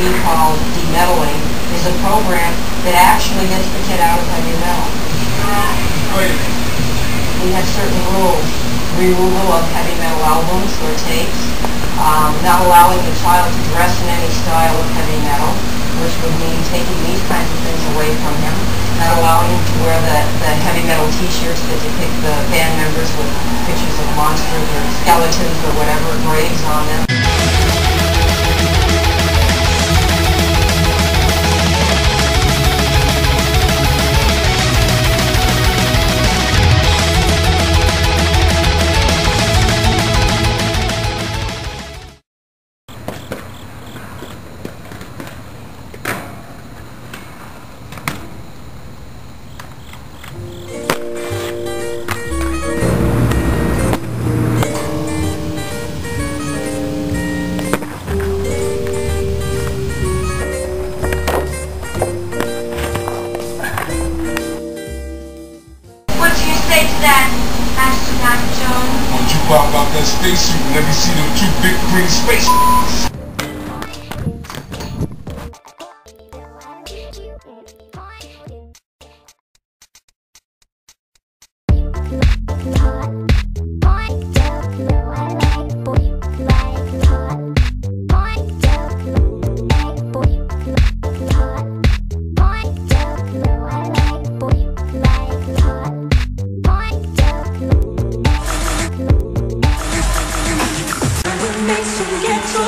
we call demetalling, is a program that actually gets the kid out of heavy metal. We have certain rules. Removal of heavy metal albums or tapes, um, not allowing the child to dress in any style of heavy metal, which would mean taking these kinds of things away from him, not allowing him to wear the, the heavy metal t-shirts that depict the band members with pictures of monsters or skeletons or whatever, graves on them. Jones? Why don't you out that spacesuit let me see them two big green space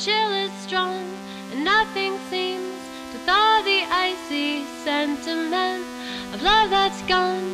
chill is strong, and nothing seems to thaw the icy sentiment of love that's gone